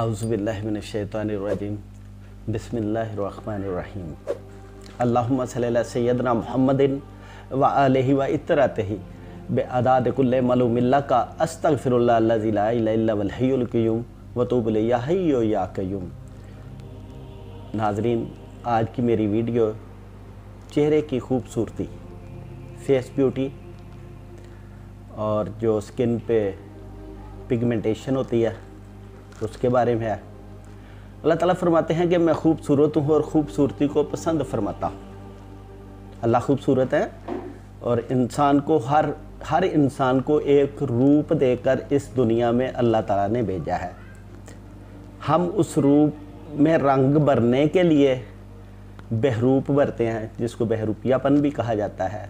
आउज़बिल्लिमिनशैतानिर्रजीम बिस्मिल्लाहिर्रहमानिर्रहीम अल्लाहुम्मा सल्ली अला सय्यदना व आलिहि व मलूमिल्ला का इलैहि या नाजरीन आज की मेरी वीडियो चेहरे की खूबसूरती फेस ब्यूटी और जो स्किन पे पिगमेंटेशन होती है उसके बारे में है। अल्लाह ताला फरमाते हैं कि मैं खूबसूरत हूँ और ख़ूबसूरती को पसंद फरमाता हूँ। अल्लाह खूबसूरत है और इंसान को हर हर इंसान को एक रूप देकर इस दुनिया में अल्लाह ताला ने भेजा है। हम उस रूप में रंग भरने के लिए बहरूप भरते हैं, जिसको बहरूपियापन भी कहा जाता है।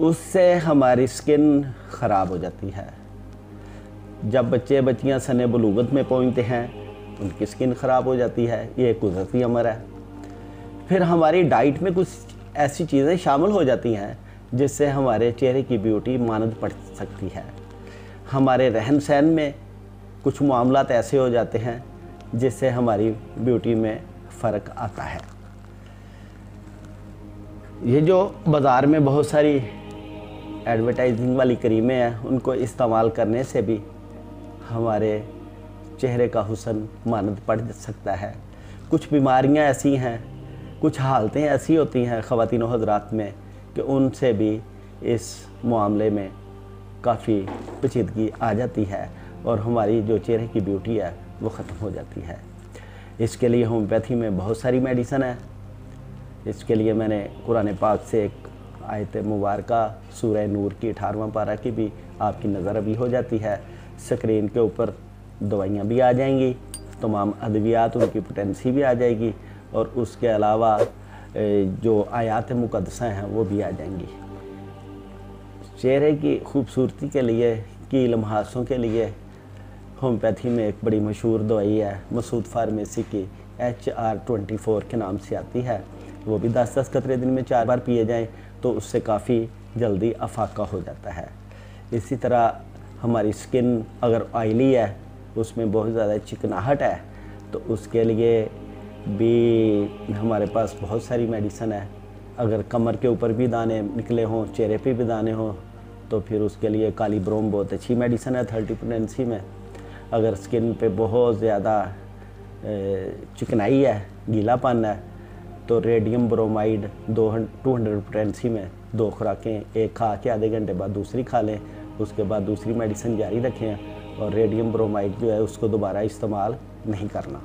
उससे हमारी स्किन ख़राब हो जाती है। जब बच्चे बच्चियाँ सने बलूगत में पहुँचते हैं, उनकी स्किन ख़राब हो जाती है, ये एक कुदरती अमर है। फिर हमारी डाइट में कुछ ऐसी चीज़ें शामिल हो जाती हैं, जिससे हमारे चेहरे की ब्यूटी मानद पड़ सकती है। हमारे रहन सहन में कुछ मामला ऐसे हो जाते हैं, जिससे हमारी ब्यूटी में फ़र्क आता है। ये जो बाज़ार में बहुत सारी एडवर्टाइजिंग वाली क्रीमें हैं, उनको इस्तेमाल करने से भी हमारे चेहरे का हुसन मानद पड़ सकता है। कुछ बीमारियाँ ऐसी हैं, कुछ हालतें ऐसी होती हैं ख़वान हजरात में कि उनसे भी इस मामले में काफ़ी पेचीदगी आ जाती है और हमारी जो चेहरे की ब्यूटी है वो ख़त्म हो जाती है। इसके लिए होम्योपैथी में बहुत सारी मेडिसन है। इसके लिए मैंने कुरान पाक से एक आयत मुबारक सूर्य नूर की अठारहवा पारा की भी आपकी नज़र अभी हो जाती है। स्क्रीन के ऊपर दवाइयाँ भी आ जाएँगी, तमाम अद्वियात उनकी पोटेंसी भी आ जाएगी और उसके अलावा जो आयात मुकदसा हैं वो भी आ जाएँगी। चेहरे की खूबसूरती के लिए, की लम्हासों के लिए, होम्योपैथी में एक बड़ी मशहूर दवाई है, मसूद फार्मेसी की, एच आर ट्वेंटी फोर के नाम से आती है। वो भी दस दस कतरे दिन में चार बार पिए जाएँ तो उससे काफ़ी जल्दी अफाका हो जाता है। इसी तरह हमारी स्किन अगर ऑयली है, उसमें बहुत ज़्यादा चिकनाहट है तो उसके लिए भी हमारे पास बहुत सारी मेडिसन है। अगर कमर के ऊपर भी दाने निकले हों, चेहरे पे भी दाने हों तो फिर उसके लिए काली ब्रोम बहुत अच्छी मेडिसन है थर्टी पोटेंसी में। अगर स्किन पे बहुत ज़्यादा चिकनाई है, गीलापन है तो रेडियम ब्रोमाइड दो टू हंड्रेड पोटेंसी में दो खुराकें, एक खा के आधे घंटे बाद दूसरी खा लें उसके बाद दूसरी मेडिसिन जारी रखें और रेडियम ब्रोमाइड जो है उसको दोबारा इस्तेमाल नहीं करना।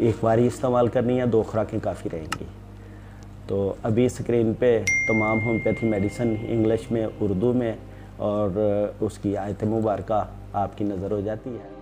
एक बार ही इस्तेमाल करनी है, दो खुराकें काफ़ी रहेंगी। तो अभी स्क्रीन पे तमाम होम्योपैथी मेडिसिन इंग्लिश में, उर्दू में और उसकी आयत मुबारक आपकी नज़र हो जाती है।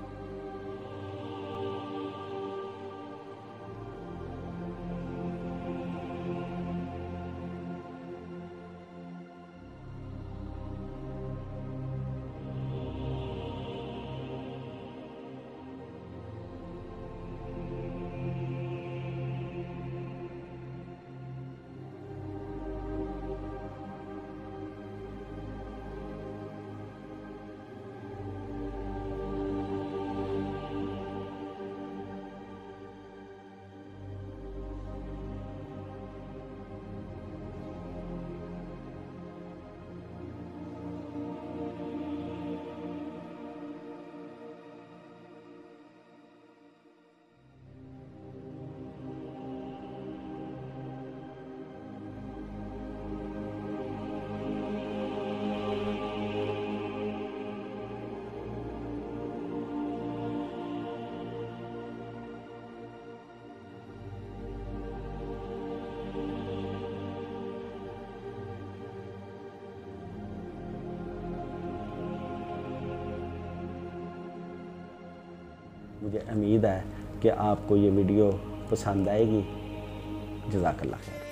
मुझे उम्मीद है कि आपको ये वीडियो पसंद आएगी। जजाकल्ला खैर।